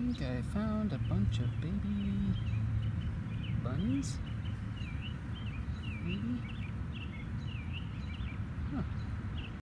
think I found a bunch of baby bunnies.